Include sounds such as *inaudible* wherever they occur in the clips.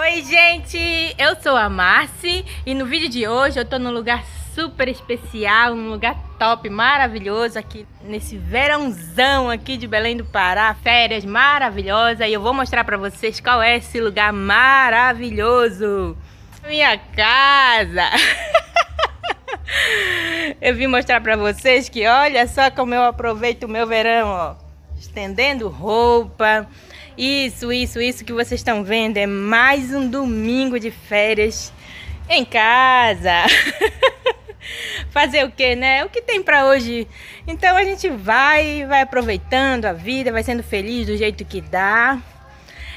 Oi, gente! Eu sou a Marci e no vídeo de hoje eu tô num lugar super especial, um lugar top, maravilhoso aqui nesse verãozão aqui de Belém do Pará, férias maravilhosas e eu vou mostrar pra vocês qual é esse lugar maravilhoso. Minha casa! *laughs* eu vim mostrar pra vocês que olha só como eu aproveito o meu verão, ó. Estendendo roupa, isso, isso, isso que vocês estão vendo é mais um domingo de férias em casa. *laughs* Fazer o que, né? O que tem para hoje? Então a gente vai, vai aproveitando a vida, vai sendo feliz do jeito que dá.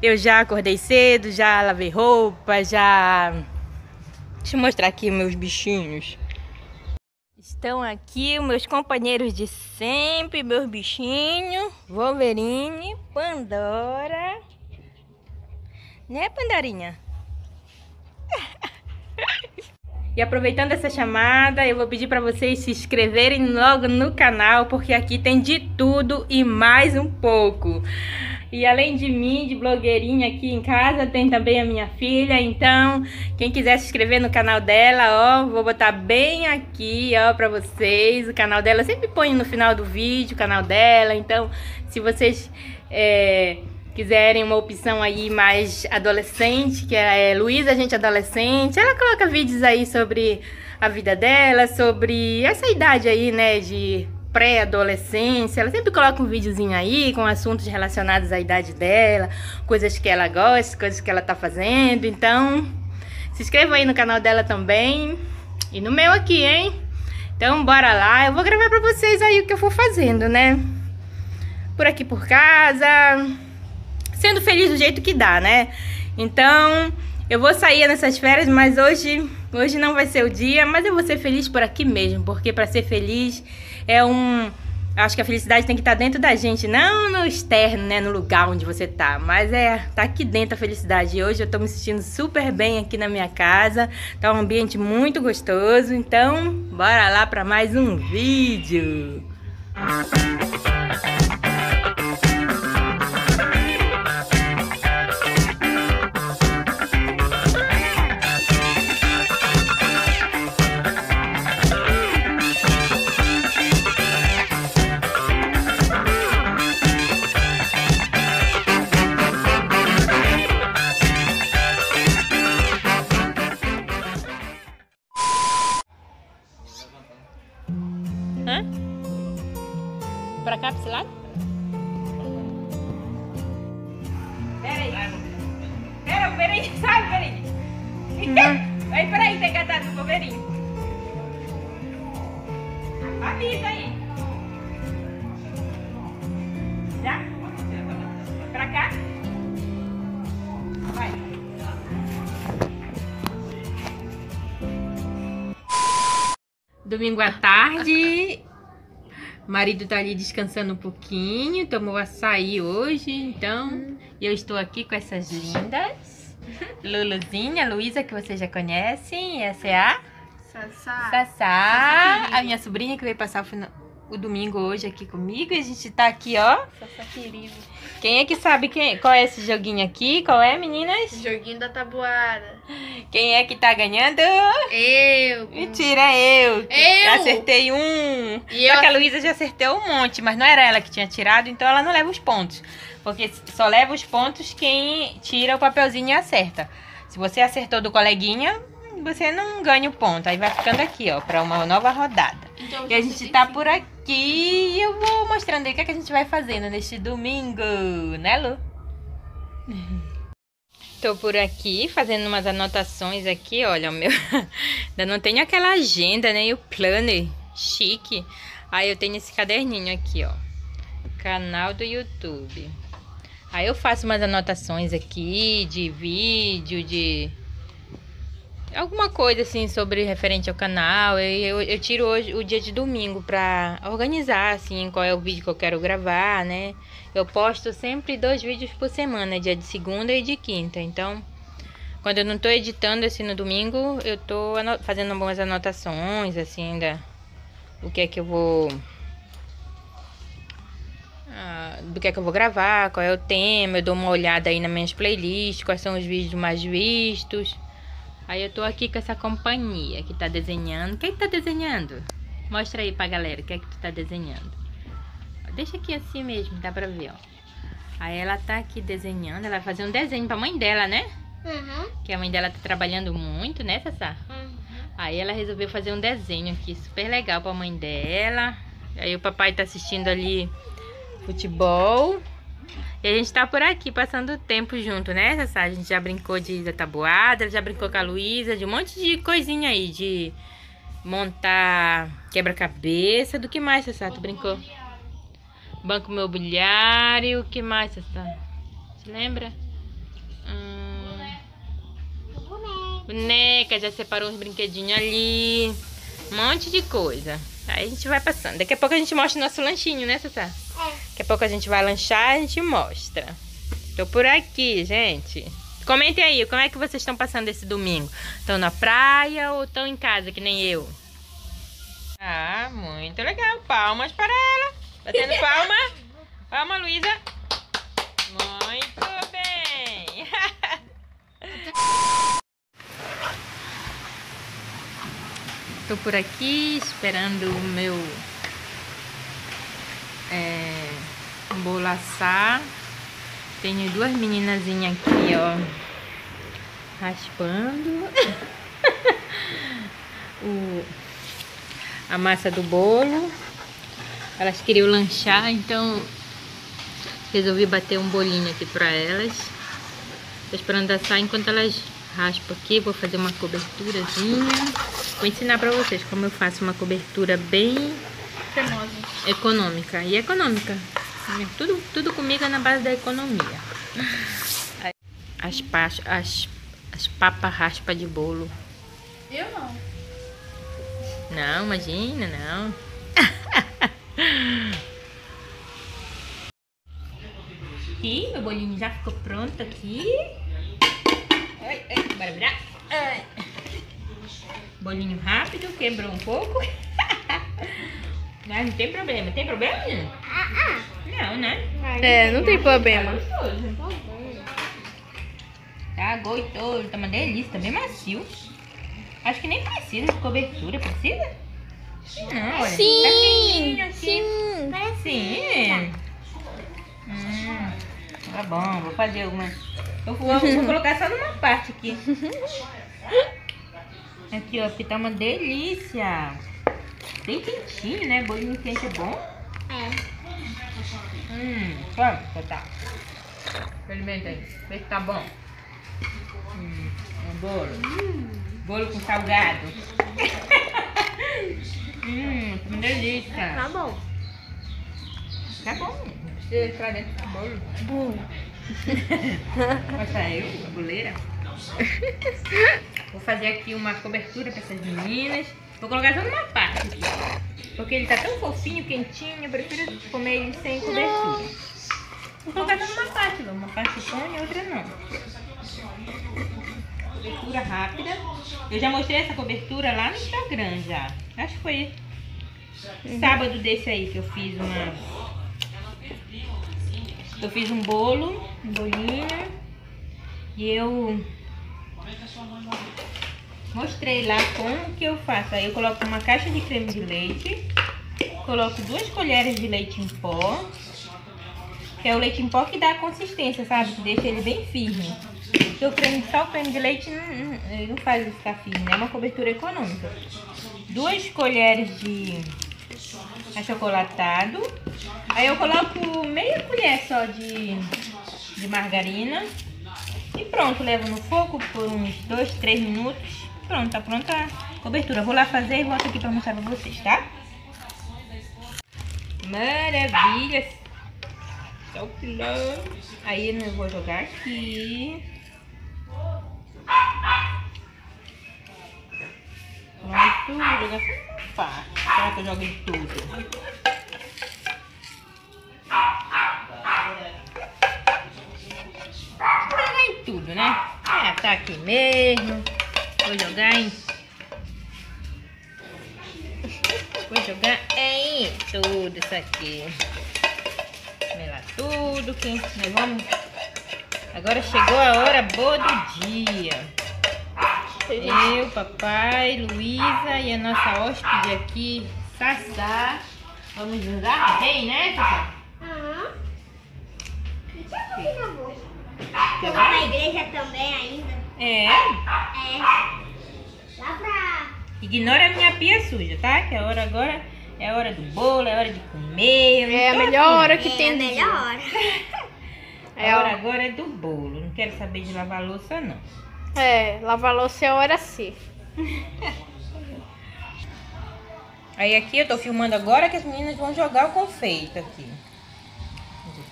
Eu já acordei cedo, já lavei roupa, já Deixa eu mostrar aqui meus bichinhos. Estão aqui meus companheiros de sempre, meus bichinhos. Wolverine, Pandora. Né, Pandorinha? E aproveitando essa chamada, eu vou pedir para vocês se inscreverem logo no canal, porque aqui tem de tudo e mais um pouco. E além de mim, de blogueirinha aqui em casa, tem também a minha filha. Então, quem quiser se inscrever no canal dela, ó, vou botar bem aqui, ó, pra vocês. O canal dela eu sempre põe no final do vídeo, o canal dela. Então, se vocês é, quiserem uma opção aí mais adolescente, que é Luísa Gente Adolescente, ela coloca vídeos aí sobre a vida dela, sobre essa idade aí, né, de pré-adolescência, ela sempre coloca um videozinho aí com assuntos relacionados à idade dela, coisas que ela gosta, coisas que ela tá fazendo. Então, se inscreva aí no canal dela também e no meu aqui, hein? Então, bora lá. Eu vou gravar pra vocês aí o que eu for fazendo, né? Por aqui por casa, sendo feliz do jeito que dá, né? Então, eu vou sair nessas férias, mas hoje, hoje não vai ser o dia, mas eu vou ser feliz por aqui mesmo, porque para ser feliz é um. Acho que a felicidade tem que estar dentro da gente, não no externo, né? No lugar onde você tá. Mas é, tá aqui dentro a felicidade. E hoje eu tô me sentindo super bem aqui na minha casa. Tá um ambiente muito gostoso. Então, bora lá para mais um vídeo. Música Pra cá, pra esse lado? Peraí. Pera, o Verinho, *laughs* sai, Verinho. Uhum. Aí, peraí, tem catado o Verinho. Avisa aí. Já? Pra cá? Vai. Domingo à tarde o marido tá ali descansando um pouquinho, tomou açaí hoje, então hum. eu estou aqui com essas lindas. *laughs* Luluzinha, Luísa, que vocês já conhecem, essa é a... Sassá. Sassá, a minha sobrinha que veio passar o, final, o domingo hoje aqui comigo. E a gente tá aqui, ó. Querido. Quem é que sabe quem, qual é esse joguinho aqui? Qual é, meninas? Joguinho da tabuada. Quem é que tá ganhando? Eu. Mentira, eu. Eu. Acertei um. E Só eu... que a Luísa já acertou um monte, mas não era ela que tinha tirado, então ela não leva os pontos. Porque só leva os pontos quem tira o papelzinho e acerta. Se você acertou do coleguinha, você não ganha o ponto. Aí vai ficando aqui, ó, pra uma nova rodada. Então, e a gente tá por aqui e eu vou mostrando aí o que, é que a gente vai fazendo neste domingo, né, Lu? *laughs* Tô por aqui fazendo umas anotações aqui, olha, meu... *laughs* Ainda não tenho aquela agenda, nem né, o planner chique. Aí eu tenho esse caderninho aqui, ó. Canal do YouTube. Aí eu faço umas anotações aqui de vídeo, de alguma coisa assim sobre referente ao canal. Eu, eu, eu, tiro hoje o dia de domingo pra organizar assim qual é o vídeo que eu quero gravar, né? Eu posto sempre dois vídeos por semana, dia de segunda e de quinta. Então, quando eu não tô editando assim no domingo, eu tô fazendo algumas anotações assim da o que é que eu vou ah, do que é que eu vou gravar, qual é o tema. Eu dou uma olhada aí nas minhas playlists, quais são os vídeos mais vistos. Aí eu tô aqui com essa companhia que tá desenhando. Quem tá desenhando? Mostra aí pra galera o que é que tu tá desenhando. Deixa aqui assim mesmo, dá pra ver, ó. Aí ela tá aqui desenhando, ela vai fazer um desenho pra mãe dela, né? Uhum. Que a mãe dela tá trabalhando muito, né, Sassá? Uhum. Aí ela resolveu fazer um desenho aqui super legal pra mãe dela. Aí o papai tá assistindo ali futebol. E a gente tá por aqui passando tempo junto, né, Sassá? A gente já brincou de da tabuada, já brincou com a Luísa, de um monte de coisinha aí, de montar quebra-cabeça. Do que mais, Sassá? Tu brincou? Banco imobiliário, o que mais, Sassá? Você lembra? Hum, boneca, já separou uns brinquedinhos ali. Um monte de coisa. Aí a gente vai passando. Daqui a pouco a gente mostra o nosso lanchinho, né, Sassá? Daqui a pouco a gente vai lanchar e a gente mostra. Tô por aqui, gente. Comentem aí, como é que vocês estão passando esse domingo? Estão na praia ou estão em casa, que nem eu? Ah, muito legal. Palmas para ela. Batendo palma. *laughs* Palma, Luísa. Muito bem. *laughs* Tô por aqui esperando o meu é, bolo assar. Tenho duas meninazinhas aqui, ó, raspando *laughs* o, a massa do bolo. Elas queriam lanchar, então resolvi bater um bolinho aqui pra elas. Tô esperando assar enquanto elas raspam aqui. Vou fazer uma coberturazinha. Vou ensinar pra vocês como eu faço uma cobertura bem Cremosa. econômica. E econômica. Tudo, tudo comigo é na base da economia. As, pa as, as papas raspa de bolo. Eu não. Não, imagina, não. *laughs* Aqui, meu bolinho já ficou pronto aqui. Ai, ai, bora virar. Ai. Bolinho rápido, quebrou um pouco. *laughs* Mas não tem problema. Tem problema, menina? Não, né? É, não tem problema. Tá gostoso. Tá gostoso, tá uma delícia, tá bem macio. Acho que nem precisa de cobertura, precisa? Não, olha. Sim, tá quentinho aqui. sim. Sim. Hum, tá bom, vou fazer algumas. Eu vou, vou colocar só numa parte aqui. *laughs* Aqui, ó, porque tá uma delícia. Bem quentinho, né? Bolinho quente é bom. É. Hum, vamos, tá. Experimenta aí, vê se tá bom. Hum, um bolo. Bolo com salgado. *laughs* hum, que delícia. Tá bom. Tá bom. Você entrar dentro do bolo. Bom. *laughs* Mostra eu, a boleira. *laughs* Vou fazer aqui uma cobertura para essas meninas. Vou colocar só numa parte aqui. Porque ele tá tão fofinho, quentinho. Eu prefiro comer ele sem cobertura. Vou colocar só numa parte. Uma parte com e outra não. Cobertura rápida. Eu já mostrei essa cobertura lá no Instagram já. Acho que foi sábado desse aí que eu fiz uma. Eu fiz um bolo, um bolinho. E eu mostrei lá como que eu faço. Aí eu coloco uma caixa de creme de leite. Coloco duas colheres de leite em pó. Que é o leite em pó que dá a consistência, sabe? Que deixa ele bem firme. Porque o creme, só o creme de leite não, não- faz ele ficar firme, né? É uma cobertura econômica. Duas colheres de achocolatado. Aí eu coloco meia colher só de, de margarina. E pronto, levo no fogo por uns 2, 3 minutos. Pronto, tá pronta a cobertura. Vou lá fazer e volto aqui pra mostrar pra vocês, tá? Maravilha! Só pilão. Aí eu vou jogar aqui. Pronto, vou jogar parte. Será que eu jogo em tudo? Vou em tudo, né? É, tá aqui mesmo. Vou jogar em. Vou jogar em tudo isso aqui. tudo que nós vamos. Agora chegou a hora boa do dia. Eu, papai, Luísa e a nossa hóspede aqui, Sassá. Vamos usar bem, né, Sassá? Aham. E deixa eu fazer na igreja também ainda. É. É. Lá pra. Ignora a minha pia suja, tá? Que a hora agora é a hora do bolo, é a hora de comer. É a melhor afim. hora que é tem a do melhor hora. *laughs* É a a hora agora é do bolo. Não quero saber de lavar louça, não. É, lavar louça é a hora C. *laughs* Aí aqui eu tô filmando agora que as meninas vão jogar o confeito aqui.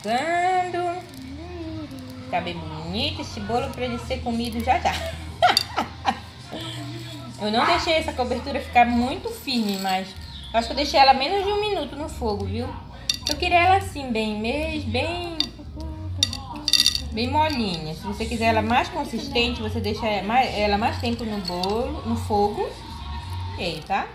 Jogando. Tá bem bonito esse bolo pra ele ser comido já já. Eu não deixei essa cobertura ficar muito firme, mas acho que eu deixei ela menos de um minuto no fogo, viu? Eu queria ela assim, bem bem bem molinha. Se você quiser ela mais consistente, você deixa ela mais, tempo no bolo, no fogo. Ok, tá?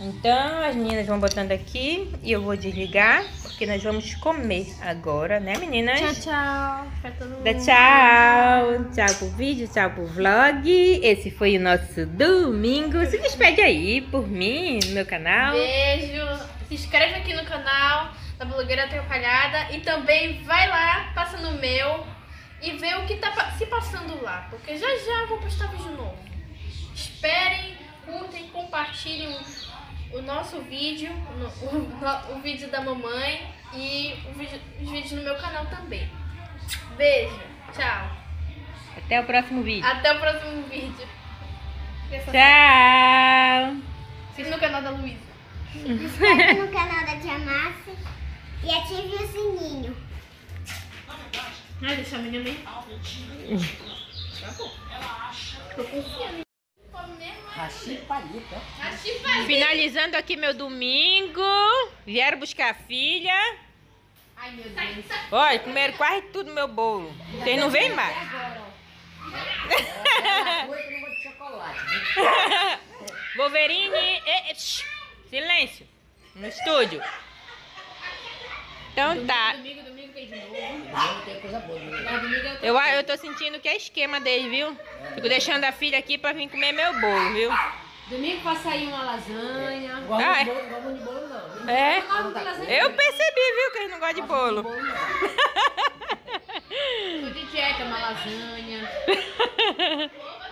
Então, as meninas vão botando aqui e eu vou desligar, porque nós vamos comer agora, né, meninas? Tchau, tchau. Pra todo mundo. Tchau. Tchau pro vídeo, tchau pro vlog. Esse foi o nosso domingo. Se despede aí por mim, no meu canal. Beijo. Se inscreve aqui no canal da Blogueira Atrapalhada e também vai lá, passa no meu e vê o que tá se passando lá, porque já já eu vou postar vídeo novo. Esperem, curtem, compartilhem o, nosso vídeo, o, o, o vídeo da mamãe e o vídeo- os vídeos no meu canal também. Beijo, tchau. Até o próximo vídeo. Até o próximo vídeo. Tchau. Assista no canal da Luísa. Se inscreve no canal da Tia Márcia e ative o sininho. Ai, deixa a minha mãe. *laughs* Tá bom. Tô Finalizando aqui meu domingo. Vieram buscar a filha. Ai, meu Deus. Olha, comeram quase tudo meu bolo. Vocês não veem mais. *laughs* Wolverine. e- e- shh, silêncio. No estúdio. Então tá. De novo. Não tem coisa boa. eu tô... Eu, tô sentindo que é esquema dele, viu? Fico deixando a filha aqui pra vir comer meu bolo, viu? Domingo vai sair uma lasanha. Ah, é? de bolo, gosto de bolo não. É. Lasanha. Eu percebi, viu, que eles não gostam de bolo. Não. Tô de dieta, uma lasanha. *laughs*